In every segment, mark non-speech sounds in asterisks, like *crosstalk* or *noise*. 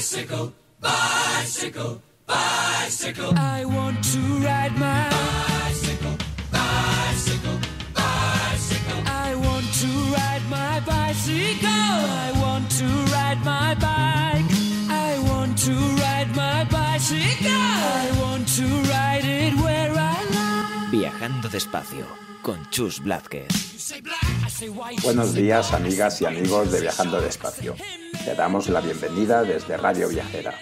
Bicycle, bicycle, bicycle. I want to ride my bicycle, bicycle, bicycle. I want to ride my bicycle. I want to ride my bike. I want to ride my bicycle. I want to ride it where I like. Viajando despacio con Chus Blázquez. Buenos días, amigas y amigos de Viajando Despacio. Te damos la bienvenida desde Radio Viajera.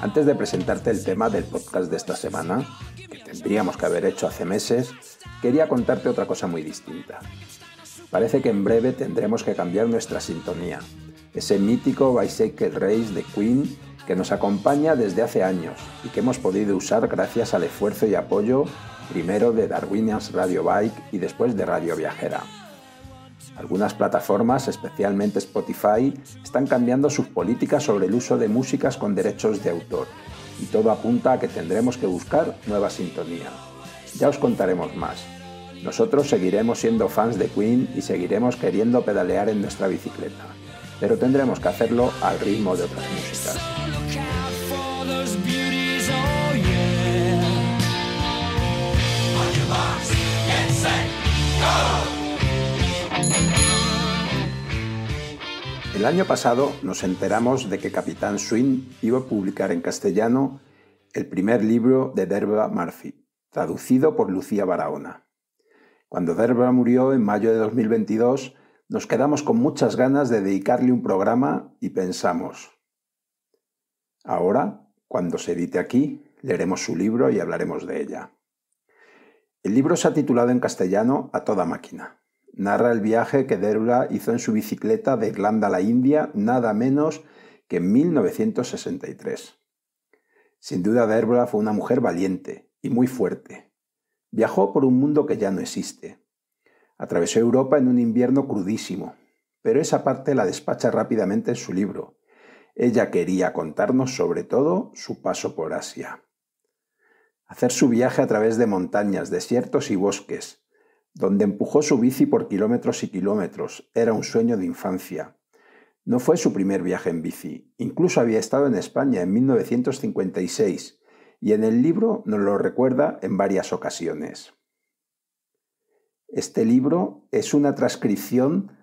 Antes de presentarte el tema del podcast de esta semana, que tendríamos que haber hecho hace meses, quería contarte otra cosa muy distinta. Parece que en breve tendremos que cambiar nuestra sintonía, ese mítico Bicycle Race de Queen que nos acompaña desde hace años y que hemos podido usar gracias al esfuerzo y apoyo primero de Darwinians Radio Bike y después de Radio Viajera. Algunas plataformas, especialmente Spotify, están cambiando sus políticas sobre el uso de músicas con derechos de autor y todo apunta a que tendremos que buscar nueva sintonía. Ya os contaremos más. Nosotros seguiremos siendo fans de Queen y seguiremos queriendo pedalear en nuestra bicicleta, pero tendremos que hacerlo al ritmo de otras músicas. El año pasado nos enteramos de que Capitán Swing iba a publicar en castellano el primer libro de Derba Murphy, traducido por Lucía Barahona. Cuando Derba murió en mayo de 2022, nos quedamos con muchas ganas de dedicarle un programa y pensamos, ahora, cuando se edite aquí, leeremos su libro y hablaremos de ella. El libro se ha titulado en castellano A toda máquina narra el viaje que Derula hizo en su bicicleta de Irlanda a la India nada menos que en 1963. Sin duda Derula fue una mujer valiente y muy fuerte. Viajó por un mundo que ya no existe. Atravesó Europa en un invierno crudísimo, pero esa parte la despacha rápidamente en su libro. Ella quería contarnos sobre todo su paso por Asia. Hacer su viaje a través de montañas, desiertos y bosques, donde empujó su bici por kilómetros y kilómetros. Era un sueño de infancia. No fue su primer viaje en bici. Incluso había estado en España en 1956 y en el libro nos lo recuerda en varias ocasiones. Este libro es una transcripción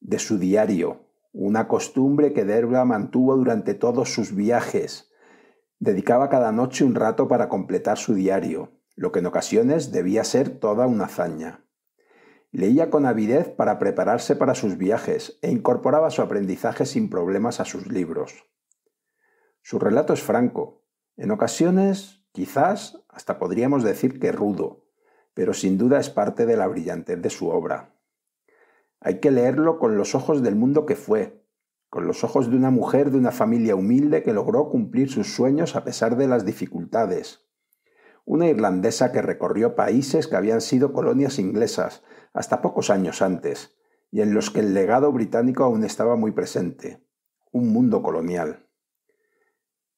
de su diario, una costumbre que Derba mantuvo durante todos sus viajes. Dedicaba cada noche un rato para completar su diario, lo que en ocasiones debía ser toda una hazaña. Leía con avidez para prepararse para sus viajes e incorporaba su aprendizaje sin problemas a sus libros. Su relato es franco, en ocasiones, quizás, hasta podríamos decir que rudo, pero sin duda es parte de la brillantez de su obra. Hay que leerlo con los ojos del mundo que fue, con los ojos de una mujer de una familia humilde que logró cumplir sus sueños a pesar de las dificultades. Una irlandesa que recorrió países que habían sido colonias inglesas hasta pocos años antes, y en los que el legado británico aún estaba muy presente, un mundo colonial.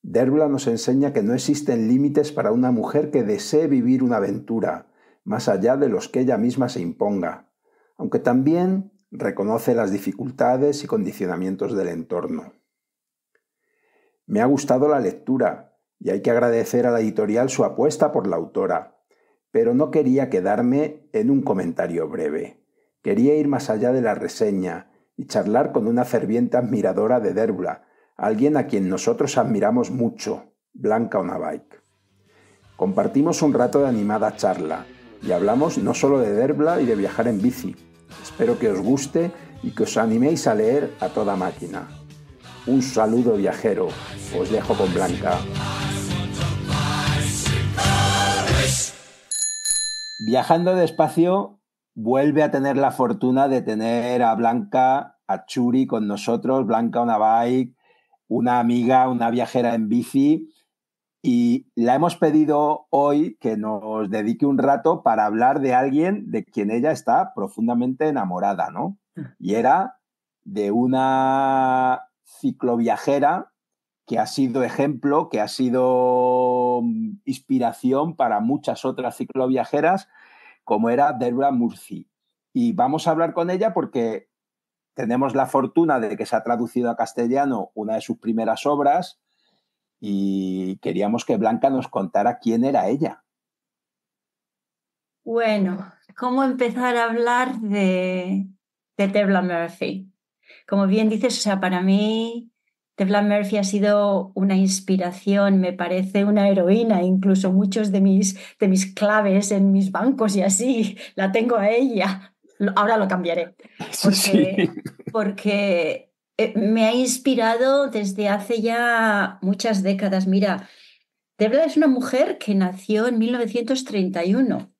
Derbla nos enseña que no existen límites para una mujer que desee vivir una aventura, más allá de los que ella misma se imponga, aunque también reconoce las dificultades y condicionamientos del entorno. Me ha gustado la lectura y hay que agradecer a la editorial su apuesta por la autora, pero no quería quedarme en un comentario breve. Quería ir más allá de la reseña y charlar con una ferviente admiradora de Derbla, alguien a quien nosotros admiramos mucho, Blanca Onabike. Compartimos un rato de animada charla y hablamos no solo de Derbla y de viajar en bici. Espero que os guste y que os animéis a leer a toda máquina. Un saludo viajero. Os dejo con Blanca. Viajando despacio, vuelve a tener la fortuna de tener a Blanca, a Churi con nosotros, Blanca una bike, una amiga, una viajera en bici, y la hemos pedido hoy que nos dedique un rato para hablar de alguien de quien ella está profundamente enamorada, ¿no? Y era de una cicloviajera que ha sido ejemplo, que ha sido mm, inspiración para muchas otras cicloviajeras, como era Deborah Murphy. Y vamos a hablar con ella porque tenemos la fortuna de que se ha traducido a castellano una de sus primeras obras y queríamos que Blanca nos contara quién era ella. Bueno, ¿cómo empezar a hablar de, de Tebla Murphy? Como bien dices, o sea, para mí Tebla Murphy ha sido una inspiración, me parece una heroína, incluso muchos de mis, de mis claves en mis bancos y así, la tengo a ella. Ahora lo cambiaré. *laughs* Porque, porque eh, me ha inspirado desde hace ya muchas décadas. Mira, Debra es una mujer que nació en 1931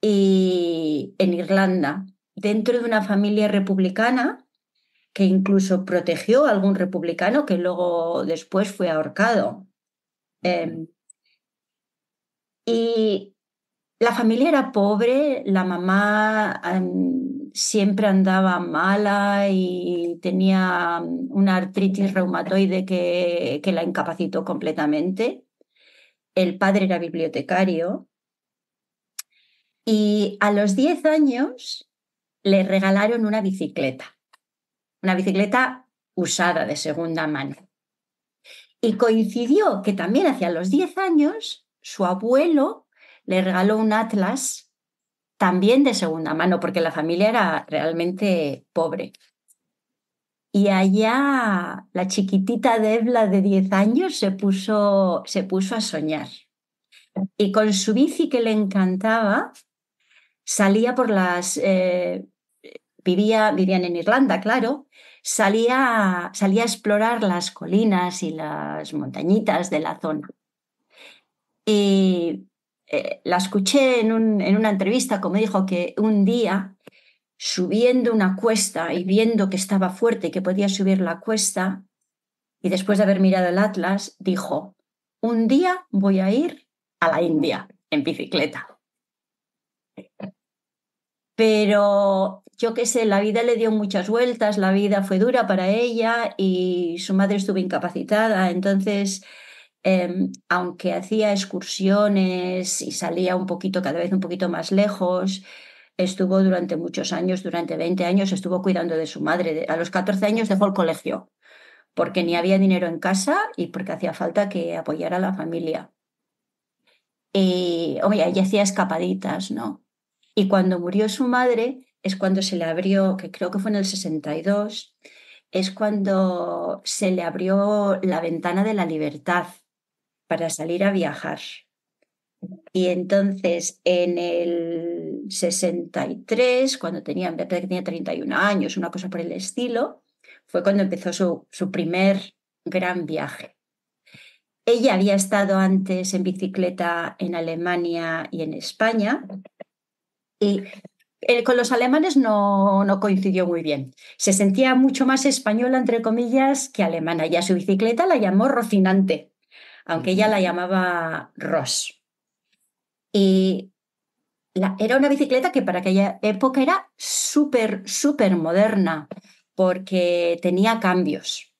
y en Irlanda, dentro de una familia republicana que incluso protegió a algún republicano que luego después fue ahorcado. Em, y la familia era pobre, la mamá em, siempre andaba mala y tenía una artritis reumatoide que, que la incapacitó completamente. El padre era bibliotecario. Y a los 10 años le regalaron una bicicleta una bicicleta usada de segunda mano. Y coincidió que también hacia los 10 años su abuelo le regaló un atlas también de segunda mano, porque la familia era realmente pobre. Y allá la chiquitita Debla de 10 años se puso, se puso a soñar. Y con su bici que le encantaba, salía por las eh, vivía, vivían en Irlanda, claro, salía, salía a explorar las colinas y las montañitas de la zona. Y eh, la escuché en, en una entrevista, como dijo, que un día, subiendo una cuesta y viendo que estaba fuerte y que podía subir la cuesta, y después de haber mirado el atlas, dijo, un día voy a ir a la India en bicicleta. Pero yo qué sé, la vida le dio muchas vueltas, la vida fue dura para ella y su madre estuvo incapacitada. Entonces, em, aunque hacía excursiones y salía un poquito, cada vez un poquito más lejos, estuvo durante muchos años, durante 20 años, estuvo cuidando de su madre. A los 14 años dejó el colegio porque ni había dinero en casa y porque hacía falta que apoyara a la familia. Y, oye, ella hacía escapaditas, ¿no? Y cuando murió su madre es cuando se le abrió, que creo que fue en el 62, es cuando se le abrió la ventana de la libertad para salir a viajar. Y entonces en el 63, cuando tenía, tenía 31 años, una cosa por el estilo, fue cuando empezó su, su primer gran viaje. Ella había estado antes en bicicleta en Alemania y en España, y eh, con los alemanes no, no, coincidió muy bien. Se sentía mucho más española, entre comillas, que alemana. Y a su bicicleta la llamó Rocinante, aunque ella la llamaba Ross. Y era una bicicleta que para aquella época era súper, súper moderna, porque tenía cambios.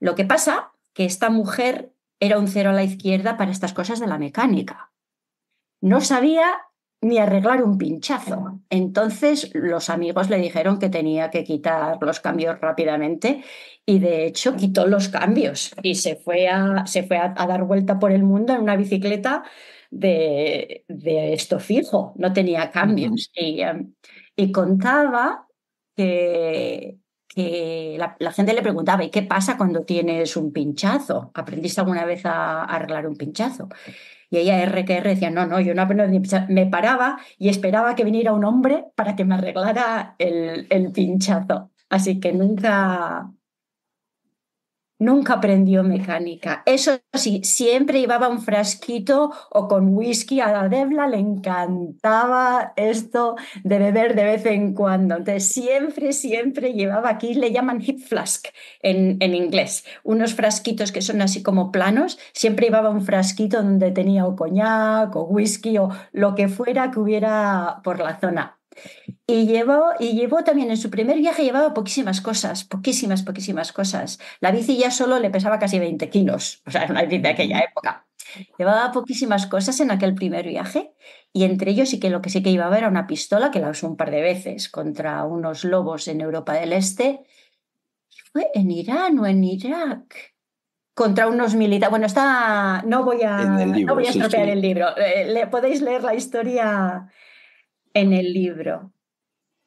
Lo que pasa que esta mujer era un cero a la izquierda para estas cosas de la mecánica. No sabía ni arreglar un pinchazo. Entonces los amigos le dijeron que tenía que quitar los cambios rápidamente y de hecho quitó los cambios y se fue a, se fue a, dar vuelta por el mundo en una bicicleta de, de esto fijo, no tenía cambios. y, em, y, contaba que, que la, la, gente le preguntaba, ¿y qué pasa cuando tienes un pinchazo? ¿Aprendiste alguna vez a arreglar un pinchazo? Y ella R que decía, no, no, yo no me paraba y esperaba que viniera un hombre para que me arreglara el pinchazo. Así que nunca, Nunca aprendió mecánica. Eso sí, siempre llevaba un frasquito o con whisky. A la Debla le encantaba esto de beber de vez en cuando. Entonces, siempre, siempre llevaba aquí, le llaman hip flask en, en inglés, unos frasquitos que son así como planos. Siempre llevaba un frasquito donde tenía o coñac o whisky o lo que fuera que hubiera por la zona. Y llevó, y llevó también en su primer viaje, llevaba poquísimas cosas, poquísimas, poquísimas cosas. La bici ya solo le pesaba casi 20 kilos, o sea, una bici de aquella época. Llevaba poquísimas cosas en aquel primer viaje y entre ellos sí que lo que sí que iba a haber era una pistola que la usó un par de veces contra unos lobos en Europa del Este. ¿Fue en Irán o en Irak? Contra unos militares. Bueno, está. No voy a, no voy a estropear el libro. Eh, le, podéis leer la historia en el libro.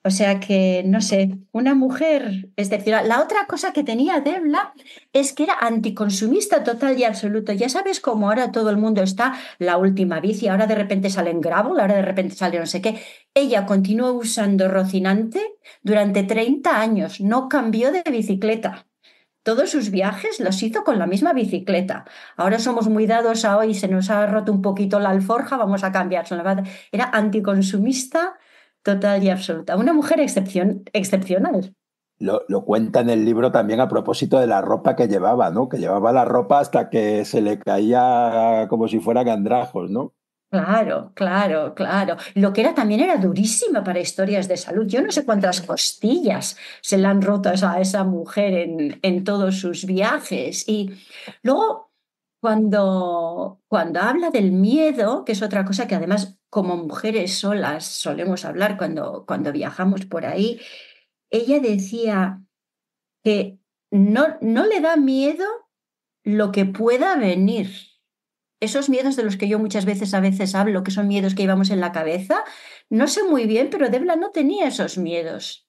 O sea que, no sé, una mujer excepcional. La otra cosa que tenía Debla es que era anticonsumista total y absoluto. Ya sabes cómo ahora todo el mundo está la última bici, ahora de repente sale en gravel, ahora de repente sale no sé qué. Ella continuó usando Rocinante durante 30 años, no cambió de bicicleta. Todos sus viajes los hizo con la misma bicicleta. Ahora somos muy dados a hoy, se nos ha roto un poquito la alforja, vamos a cambiar. Era anticonsumista total y absoluta. Una mujer excepcional. Lo, lo, cuenta en el libro también a propósito de la ropa que llevaba, ¿no? Que llevaba la ropa hasta que se le caía como si fuera gandrajos, ¿no? Claro, claro, claro. Lo que era también era durísima para historias de salud. Yo no sé cuántas costillas se le han roto a esa mujer en, en todos sus viajes. Y luego, cuando, cuando habla del miedo, que es otra cosa que además como mujeres solas solemos hablar cuando, cuando viajamos por ahí, ella decía que no, no le da miedo lo que pueda venir. Esos miedos de los que yo muchas veces a veces hablo, que son miedos que llevamos en la cabeza, no sé muy bien, pero Debla no tenía esos miedos.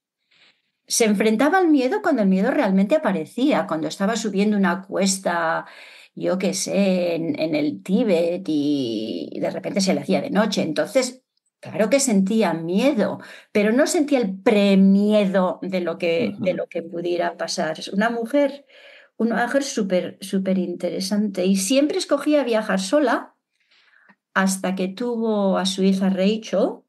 Se enfrentaba al miedo cuando el miedo realmente aparecía, cuando estaba subiendo una cuesta yo qué sé, en, el Tíbet y, de repente se le hacía de noche. Entonces, claro que sentía miedo, pero no sentía el premiedo de lo que, de lo que pudiera pasar. Es una mujer, mujer súper, súper interesante y siempre escogía viajar sola hasta que tuvo a su hija Rachel,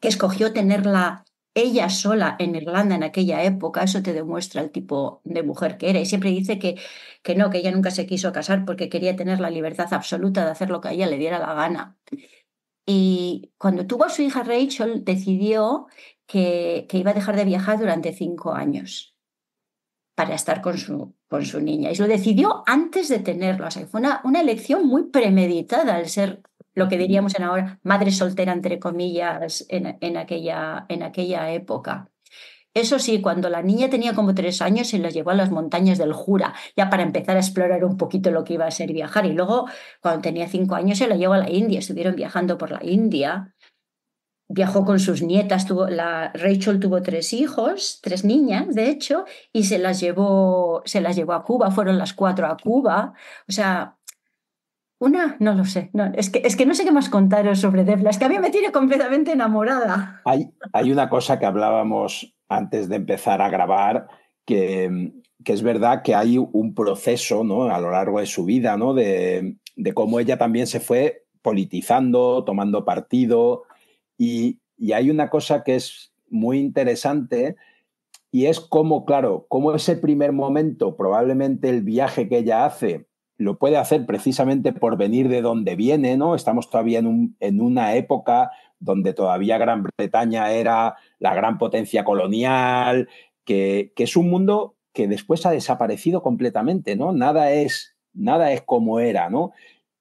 que escogió tenerla ella sola en Irlanda en aquella época, eso te demuestra el tipo de mujer que era. Y siempre dice que, que no, que ella nunca se quiso casar porque quería tener la libertad absoluta de hacer lo que a ella le diera la gana. Y cuando tuvo a su hija Rachel, decidió que, que iba a dejar de viajar durante cinco años para estar con su, con su niña. Y lo decidió antes de tenerlo. O sea, fue una, una elección muy premeditada al ser lo que diríamos en ahora madre soltera, entre comillas, en, en, aquella, en aquella época. Eso sí, cuando la niña tenía como tres años, se la llevó a las montañas del Jura, ya para empezar a explorar un poquito lo que iba a ser viajar. Y luego, cuando tenía cinco años, se la llevó a la India, estuvieron viajando por la India. Viajó con sus nietas, tuvo, la, Rachel tuvo tres hijos, tres niñas, de hecho, y se las llevó, se las llevó a Cuba, fueron las cuatro a Cuba. O sea, una, no lo sé. No, es, que, es que no sé qué más contaros sobre Devla. Es que a mí me tiene completamente enamorada. Hay, hay una cosa que hablábamos antes de empezar a grabar, que, que, es verdad que hay un proceso ¿no? a lo largo de su vida, ¿no? de, de cómo ella también se fue politizando, tomando partido. Y, hay una cosa que es muy interesante y es cómo, claro, cómo ese primer momento, probablemente el viaje que ella hace, lo puede hacer precisamente por venir de donde viene, ¿no? Estamos todavía en, un, en una época donde todavía Gran Bretaña era la gran potencia colonial, que, que, es un mundo que después ha desaparecido completamente, ¿no? Nada es, nada es como era, ¿no?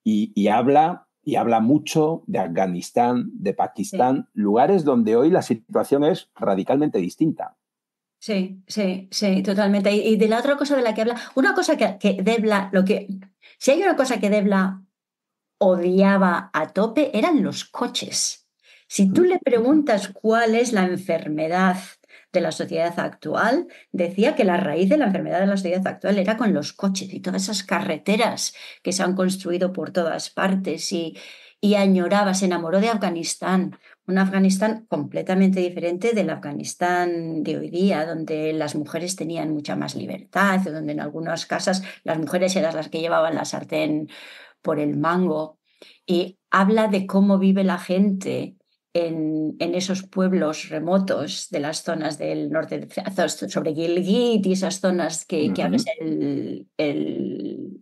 Y habla, y habla mucho de Afganistán, de Pakistán, sí. lugares donde hoy la situación es radicalmente distinta. Sí, sí, sí, totalmente. Y, de la otra cosa de la que habla, una cosa que, que Debla, lo que, si hay una cosa que Debla odiaba a tope, eran los coches. Si tú le preguntas cuál es la enfermedad de la sociedad actual, decía que la raíz de la enfermedad de la sociedad actual era con los coches y todas esas carreteras que se han construido por todas partes y, y añoraba, se enamoró de Afganistán, un Afganistán completamente diferente del Afganistán de hoy día, donde las mujeres tenían mucha más libertad, donde en algunas casas las mujeres eran las que llevaban la sartén por el mango. Y habla de cómo vive la gente en, en, esos pueblos remotos de las zonas del norte, sobre Gilgit y esas zonas que, uh -huh. que es el, el,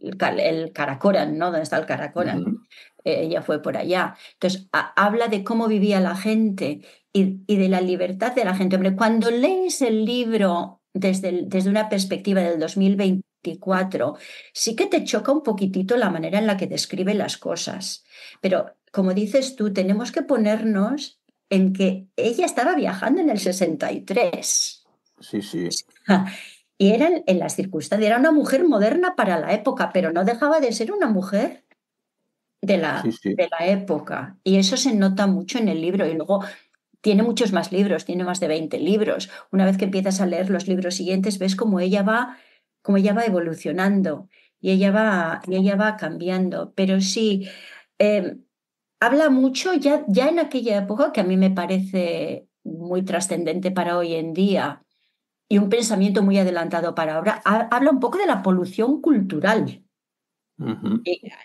el, Karakoram, ¿no? Donde está el Karakoram. Uh -huh. eh, ella fue por allá. Entonces, a, habla de cómo vivía la gente y, y, de la libertad de la gente. Hombre, cuando lees el libro desde, el, desde una perspectiva del 2024, sí que te choca un poquitito la manera en la que describe las cosas. Pero como dices tú, tenemos que ponernos en que ella estaba viajando en el 63. Sí, sí. Y era en las circunstancias, era una mujer moderna para la época, pero no dejaba de ser una mujer de la, de la época. Y eso se nota mucho en el libro. Y luego tiene muchos más libros, tiene más de 20 libros. Una vez que empiezas a leer los libros siguientes, ves cómo ella va, cómo ella va evolucionando y ella va, y ella va cambiando. Pero sí, em, habla mucho ya, ya en aquella época que a mí me parece muy trascendente para hoy en día y un pensamiento muy adelantado para ahora, habla un poco de la polución cultural.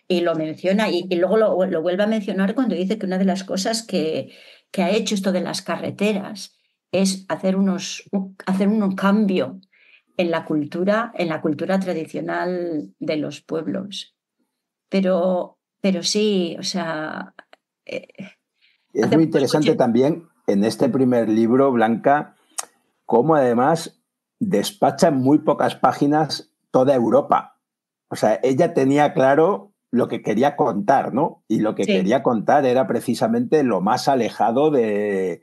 y, lo menciona y, luego lo, lo, vuelve a mencionar cuando dice que una de las cosas que, que ha hecho esto de las carreteras es hacer, unos, hacer un cambio en la cultura, en la cultura tradicional de los pueblos. Pero, pero sí, o sea... Eh, es muy interesante también en este primer libro, Blanca, cómo además despacha en muy pocas páginas toda Europa. O sea, ella tenía claro lo que quería contar, ¿no? Y lo que quería contar era precisamente lo más alejado de,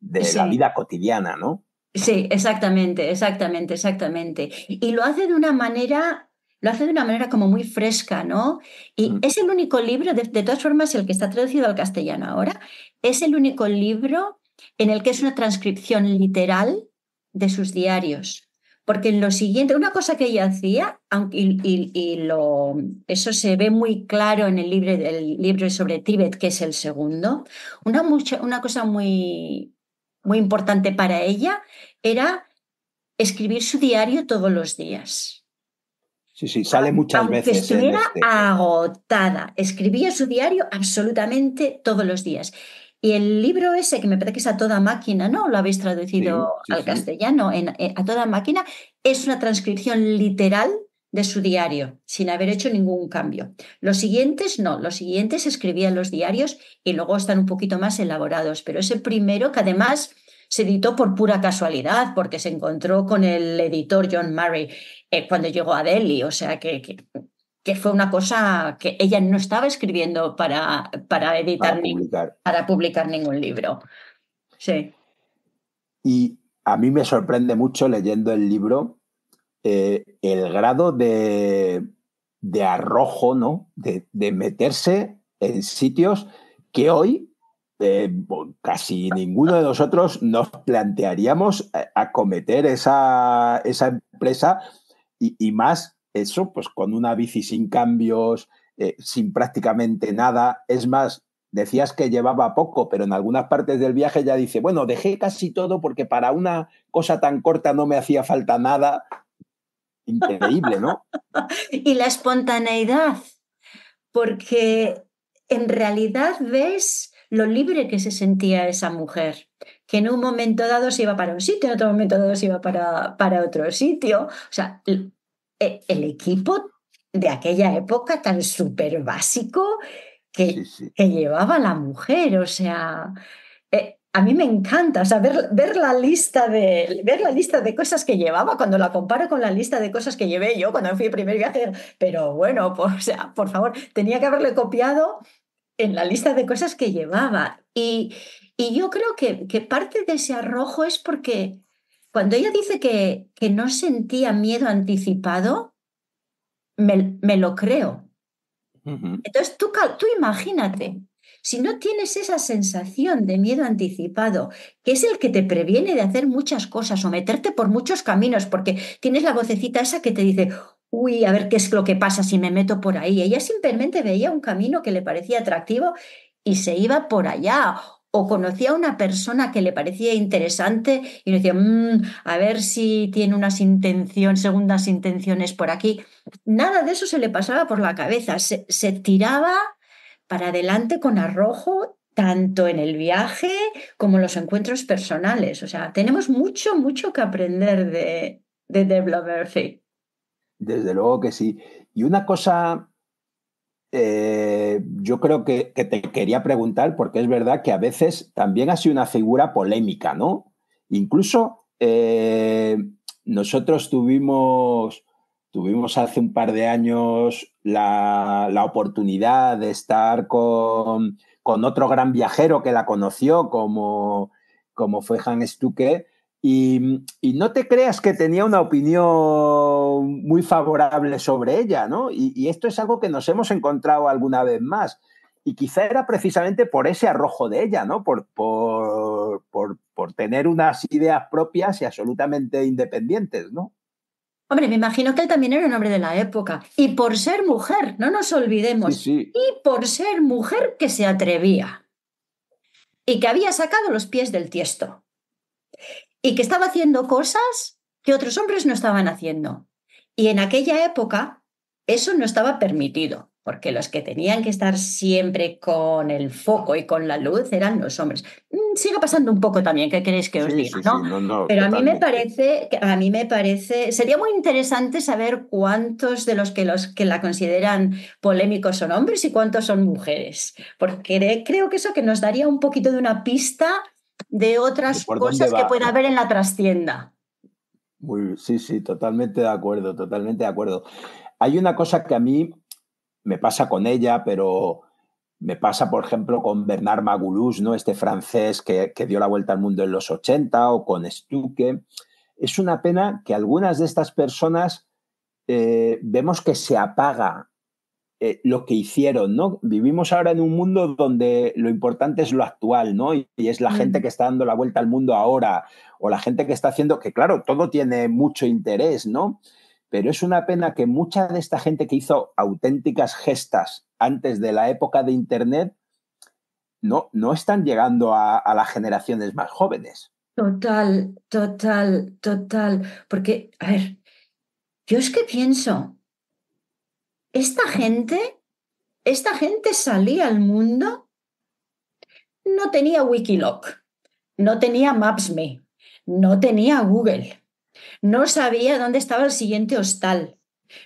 la vida cotidiana, ¿no? Sí, exactamente, exactamente, exactamente. Y lo hace de una manera, lo hace de una manera como muy fresca, ¿no? Y mm. es el único libro, de, de, todas formas, el que está traducido al castellano ahora, es el único libro en el que es una transcripción literal de sus diarios. Porque en lo siguiente, una cosa que ella hacía, aunque, y, lo, eso se ve muy claro en el libro, libro sobre Tíbet, que es el segundo, una, una cosa muy, muy importante para ella era escribir su diario todos los días. Sí, sí, sale muchas Aunque veces. Estuviera este agotada, escribía su diario absolutamente todos los días. Y el libro ese, que me parece que es a toda máquina, ¿no? Lo habéis traducido al castellano, en, eh, a toda máquina, es una transcripción literal de su diario, sin haber hecho ningún cambio. Los siguientes no, los siguientes escribían los diarios y luego están un poquito más elaborados, pero ese primero que además se editó por pura casualidad, porque se encontró con el editor John Murray eh, cuando llegó a Delhi, o sea que, que fue una cosa que ella no estaba escribiendo para, para editar, para publicar. para publicar ningún libro. Sí. Y a mí me sorprende mucho leyendo el libro eh, el grado de, de arrojo, ¿no? De, de, meterse en sitios que hoy eh, casi ninguno de nosotros nos plantearíamos eh, acometer esa, esa empresa y, más eso, pues con una bici sin cambios, eh, sin prácticamente nada. Es más, decías que llevaba poco, pero en algunas partes del viaje ya dice, bueno, dejé casi todo porque para una cosa tan corta no me hacía falta nada. Increíble, ¿no? *laughs* y la espontaneidad, porque en realidad ves lo libre que se sentía esa mujer, que en un momento dado se iba para un sitio, en otro momento dado se iba para, para otro sitio. O sea, e, el equipo de aquella época tan súper básico que, que, llevaba la mujer. O sea, eh, a mí me encanta ver, la lista de, ver la lista de cosas que llevaba cuando la comparo con la lista de cosas que llevé yo cuando fui el primer viaje. Pero bueno, por, sea, por favor, tenía que haberle copiado en la lista de cosas que llevaba. Y, y yo creo que, que parte de ese arrojo es porque cuando ella dice que, que no sentía miedo anticipado, me, me lo creo. Entonces, tú, tú imagínate, si no tienes esa sensación de miedo anticipado, que es el que te previene de hacer muchas cosas o meterte por muchos caminos, porque tienes la vocecita esa que te dice, uy, a ver qué es lo que pasa si me meto por ahí. Ella simplemente veía un camino que le parecía atractivo y se iba por allá o conocía a una persona que le parecía interesante y decía, mm, a ver si tiene unas intenciones, segundas intenciones por aquí. Nada de eso se le pasaba por la cabeza, se, tiraba para adelante con arrojo tanto en el viaje como en los encuentros personales. O sea, tenemos mucho, mucho que aprender de, de Murphy. Desde luego que sí. Y una cosa eh, yo creo que, te quería preguntar, porque es verdad que a veces también ha sido una figura polémica, ¿no? Incluso eh, nosotros tuvimos, tuvimos hace un par de años la, oportunidad de estar con, otro gran viajero que la conoció, como, como fue Hans Stuke, y, no te creas que tenía una opinión muy favorable sobre ella, ¿no? Y, esto es algo que nos hemos encontrado alguna vez más. Y quizá era precisamente por ese arrojo de ella, ¿no? Por, por, por tener unas ideas propias y absolutamente independientes, ¿no? Hombre, me imagino que él también era un hombre de la época. Y por ser mujer, no nos olvidemos. Y por ser mujer que se atrevía. Y que había sacado los pies del tiesto. Y que estaba haciendo cosas que otros hombres no estaban haciendo. Y en aquella época eso no estaba permitido porque los que tenían que estar siempre con el foco y con la luz eran los hombres. Mm, sigue pasando un poco también, ¿qué queréis que os diga? ¿no? Pero a mí me parece, a mí me parece, sería muy interesante saber cuántos de los que los que la consideran polémicos son hombres y cuántos son mujeres, porque creo que eso que nos daría un poquito de una pista de otras cosas que pueda haber en la trastienda. Muy, sí, sí, totalmente de acuerdo, totalmente de acuerdo. Hay una cosa que a mí me pasa con ella, pero me pasa, por ejemplo, con Bernard Magulus, ¿no? este francés que, dio la vuelta al mundo en los 80, o con Stuque. Es una pena que algunas de estas personas eh, vemos que se apaga eh, lo que hicieron, ¿no? Vivimos ahora en un mundo donde lo importante es lo actual, ¿no? Y, es la gente que está dando la vuelta al mundo ahora, o la gente que está haciendo, que claro, todo tiene mucho interés, ¿no? pero es una pena que mucha de esta gente que hizo auténticas gestas antes de la época de Internet no, no están llegando a, las generaciones más jóvenes. Total, total, total. Porque, a ver, yo es que pienso, esta gente, esta gente salía al mundo, no tenía Wikiloc, no tenía Maps.me, no tenía Google no sabía dónde estaba el siguiente hostal.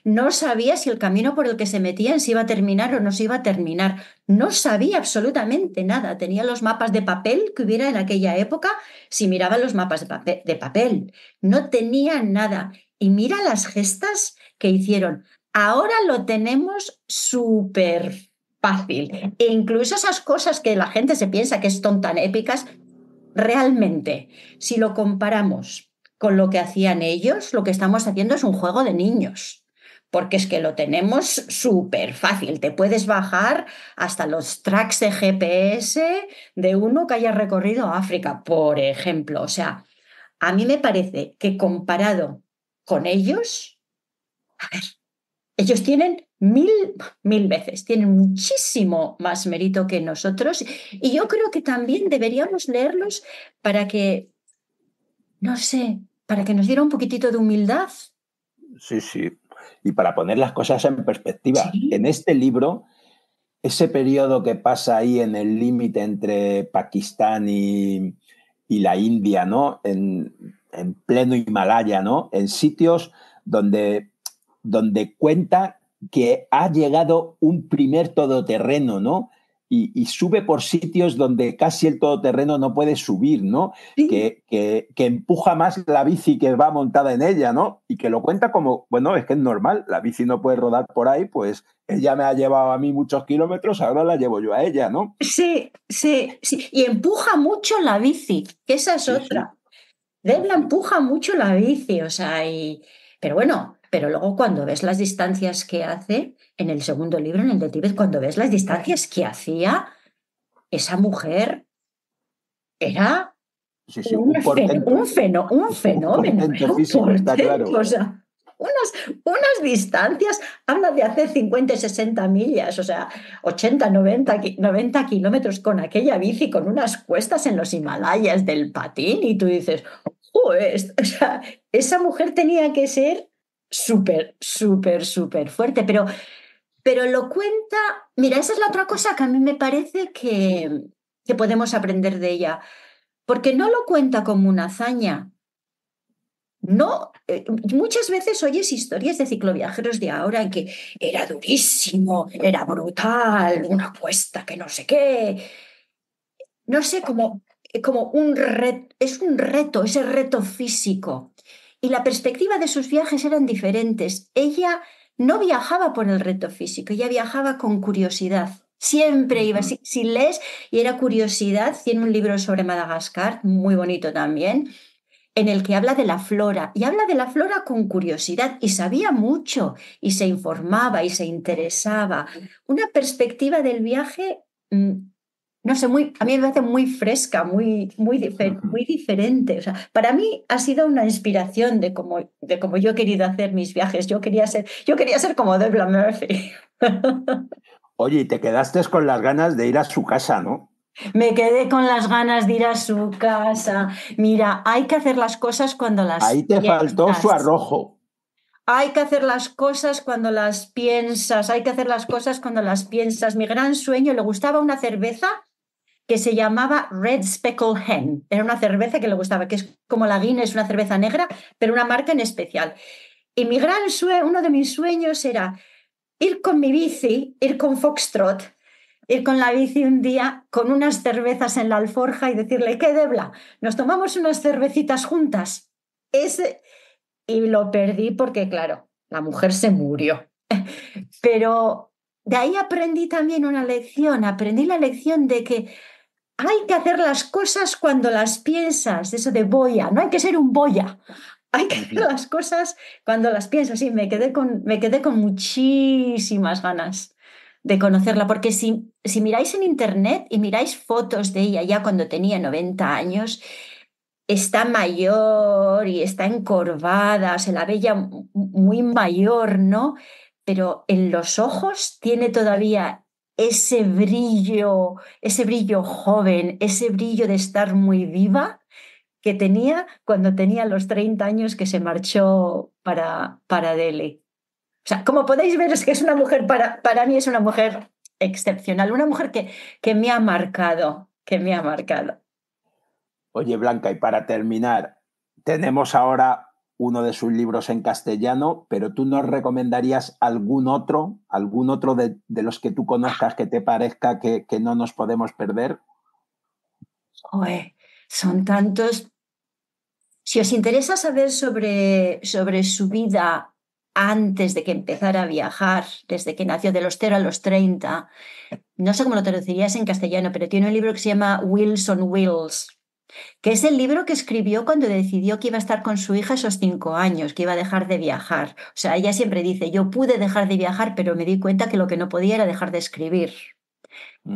No sabía si el camino por el que se metían se iba a terminar o no se iba a terminar. No sabía absolutamente nada. Tenía los mapas de papel que hubiera en aquella época si miraba los mapas de, de papel. No tenía nada. Y mira las gestas que hicieron. Ahora lo tenemos súper fácil. E incluso esas cosas que la gente se piensa que son tan épicas, realmente, si lo comparamos con lo que hacían ellos, lo que estamos haciendo es un juego de niños, porque es que lo tenemos súper fácil. Te puedes bajar hasta los tracks de GPS de uno que haya recorrido África, por ejemplo. O sea, a mí me parece que comparado con ellos, a ver, ellos tienen mil, mil veces, tienen muchísimo más mérito que nosotros y yo creo que también deberíamos leerlos para que, no sé, para que nos diera un poquitito de humildad. Sí, sí. Y para poner las cosas en perspectiva, en este libro, ese periodo que pasa ahí en el límite entre Pakistán y, la India, ¿no? En, pleno Himalaya, ¿no? En sitios donde, donde cuenta que ha llegado un primer todoterreno, ¿no? y, sube por sitios donde casi el todoterreno no puede subir, ¿no? Que, que, empuja más la bici que va montada en ella, ¿no? Y que lo cuenta como, bueno, es que es normal, la bici no puede rodar por ahí, pues ella me ha llevado a mí muchos kilómetros, ahora la llevo yo a ella, ¿no? Sí, sí, sí. Y empuja mucho la bici, que esa es otra. Debla empuja mucho la bici, o sea, y... Pero bueno, pero luego cuando ves las distancias que hace, en el segundo libro, en el de Tíbet, cuando ves las distancias que hacía, esa mujer era un, un, fenómeno. O sea, unas, unas distancias, habla de hacer 50 y 60 millas, o sea, 80, 90, 90 kilómetros con aquella bici, con unas cuestas en los Himalayas del patín, y tú dices, o sea, esa mujer tenía que ser súper, súper, súper fuerte, pero, pero lo cuenta, mira, esa es la otra cosa que a mí me parece que, que podemos aprender de ella, porque no lo cuenta como una hazaña. No, eh, muchas veces oyes historias de cicloviajeros de ahora en que era durísimo, era brutal, una apuesta que no sé qué. No sé, como, como un reto, es un reto, ese reto físico. Y la perspectiva de sus viajes eran diferentes. Ella no viajaba por el reto físico, ella viajaba con curiosidad. Siempre iba, si, si lees, y era curiosidad, tiene un libro sobre Madagascar, muy bonito también, en el que habla de la flora y habla de la flora con curiosidad y sabía mucho y se informaba y se interesaba. Una perspectiva del viaje, mm, no sé, muy, a mí me parece muy fresca, muy, muy, muy diferente. O sea, para mí ha sido una inspiración de cómo, de cómo yo he querido hacer mis viajes. Yo quería ser, yo quería ser como Debla Murphy. Oye, y te quedaste con las ganas de ir a su casa, ¿no? Me quedé con las ganas de ir a su casa. Mira, hay que hacer las cosas cuando las Ahí te faltó su arrojo. Hay que hacer las cosas cuando las piensas, hay que hacer las cosas cuando las piensas. Mi gran sueño, le gustaba una cerveza que se llamaba Red Speckle Hen. Era una cerveza que le gustaba, que es como la Guinness, una cerveza negra, pero una marca en especial. Y mi gran sueño, uno de mis sueños era ir con mi bici, ir con Foxtrot ir con la bici un día con unas cervezas en la alforja y decirle, ¿qué debla? Nos tomamos unas cervecitas juntas. Ese... Y lo perdí porque, claro, la mujer se murió. *laughs* Pero de ahí aprendí también una lección, aprendí la lección de que hay que hacer las cosas cuando las piensas, eso de boya, no hay que ser un boya, hay que hacer las cosas cuando las piensas. Y me quedé con, me quedé con muchísimas ganas de conocerla, porque si, si miráis en internet y miráis fotos de ella ya cuando tenía 90 años, está mayor y está encorvada, se la ve ya muy mayor, ¿no? Pero en los ojos tiene todavía ese brillo, ese brillo joven, ese brillo de estar muy viva que tenía cuando tenía los 30 años que se marchó para, para Delhi. O sea, como podéis ver, es que es una mujer, para, para mí es una mujer excepcional, una mujer que, que me ha marcado, que me ha marcado. Oye, Blanca, y para terminar, tenemos ahora uno de sus libros en castellano, pero tú nos recomendarías algún otro, algún otro de, de los que tú conozcas que te parezca que, que no nos podemos perder. Oye, son tantos. Si os interesa saber sobre, sobre su vida antes de que empezara a viajar, desde que nació de los 0 a los 30. No sé cómo lo traducirías en castellano, pero tiene un libro que se llama Wills, que es el libro que escribió cuando decidió que iba a estar con su hija esos cinco años, que iba a dejar de viajar. O sea, ella siempre dice, yo pude dejar de viajar, pero me di cuenta que lo que no podía era dejar de escribir.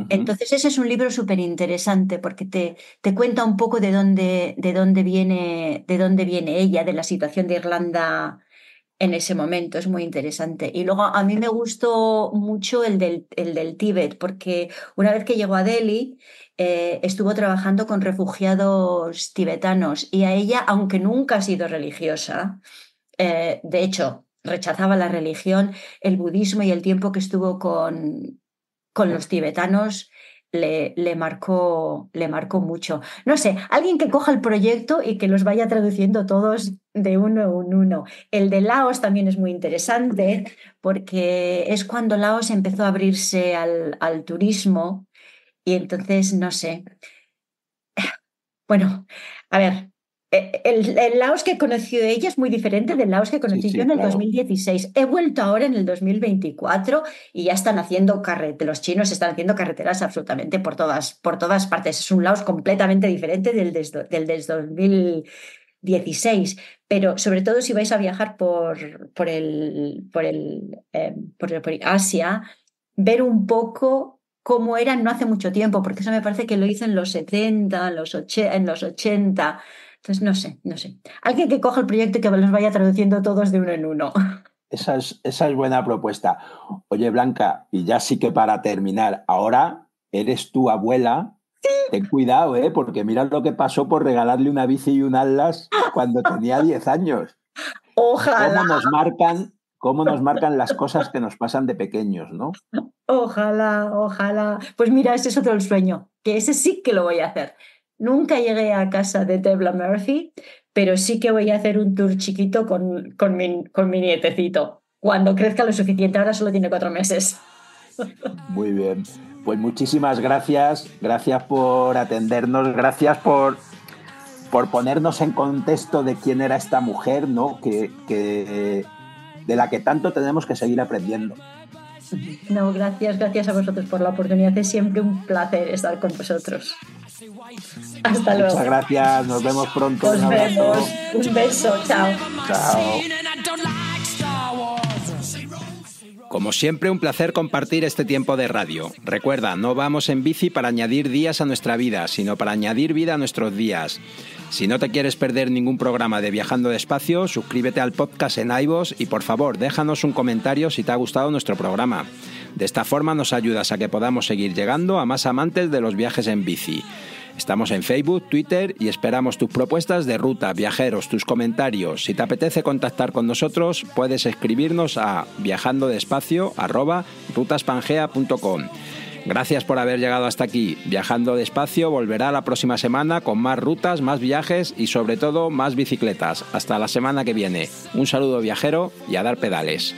Entonces ese es un libro súper interesante porque te, te, cuenta un poco de dónde, de, dónde viene, de dónde viene ella, de la situación de Irlanda en ese momento, es muy interesante. Y luego a mí me gustó mucho el del, el del Tíbet, porque una vez que llegó a Delhi, eh, estuvo trabajando con refugiados tibetanos y a ella, aunque nunca ha sido religiosa, eh, de hecho, rechazaba la religión, el budismo y el tiempo que estuvo con, con los tibetanos le, marcó, le marcó mucho. No sé, alguien que coja el proyecto y que los vaya traduciendo todos de uno en uno. El de Laos también es muy interesante porque es cuando Laos empezó a abrirse al, al turismo y entonces, no sé. Bueno, a ver, eh, el, Laos que conoció ella es muy diferente del Laos que conocí yo en el 2016. He vuelto ahora en el 2024 y ya están haciendo carreteras, los chinos están haciendo carreteras absolutamente por todas, por todas partes. Es un Laos completamente diferente del del 2016. Pero sobre todo si vais a viajar por, por, el, por, el, eh, por, Asia, ver un poco cómo eran no hace mucho tiempo, porque eso me parece que lo hice en los 70, en los, en los 80 entonces, no sé, no sé. Alguien que coja el proyecto y que los vaya traduciendo todos de uno en uno. Esa es, esa es buena propuesta. Oye, Blanca, y ya sí que para terminar, ahora eres tu abuela. Ten cuidado, ¿eh? porque mira lo que pasó por regalarle una bici y un atlas cuando tenía 10 años. *laughs* Ojalá. ¿Cómo nos marcan, cómo nos marcan las cosas que nos pasan de pequeños, ¿no? Ojalá, ojalá. Pues mira, ese es otro sueño, que ese sí que lo voy a hacer. Nunca llegué a casa de Debla Murphy, pero sí que voy a hacer un tour chiquito con, con, mi, con mi nietecito. Cuando crezca lo suficiente, ahora solo tiene cuatro meses. Muy bien. Pues muchísimas gracias. Gracias por atendernos. Gracias por, por ponernos en contexto de quién era esta mujer, ¿no? Que, que, de la que tanto tenemos que seguir aprendiendo. No, gracias, gracias a vosotros por la oportunidad. Es siempre un placer estar con vosotros. Hasta luego. Muchas gracias, nos vemos pronto. Nos vemos. Un beso, chao. Chao. Como siempre, un placer compartir este tiempo de radio. Recuerda, no vamos en bici para añadir días a nuestra vida, sino para añadir vida a nuestros días. Si no te quieres perder ningún programa de Viajando Despacio, suscríbete al podcast en iVoox y por favor, déjanos un comentario si te ha gustado nuestro programa. De esta forma nos ayudas a que podamos seguir llegando a más amantes de los viajes en bici. Estamos en Facebook, Twitter y esperamos tus propuestas de ruta, viajeros, tus comentarios. Si te apetece contactar con nosotros, puedes escribirnos a viajandodespacio@rutaspangea.com. Gracias por haber llegado hasta aquí. Viajando despacio volverá la próxima semana con más rutas, más viajes y sobre todo más bicicletas. Hasta la semana que viene. Un saludo viajero y a dar pedales.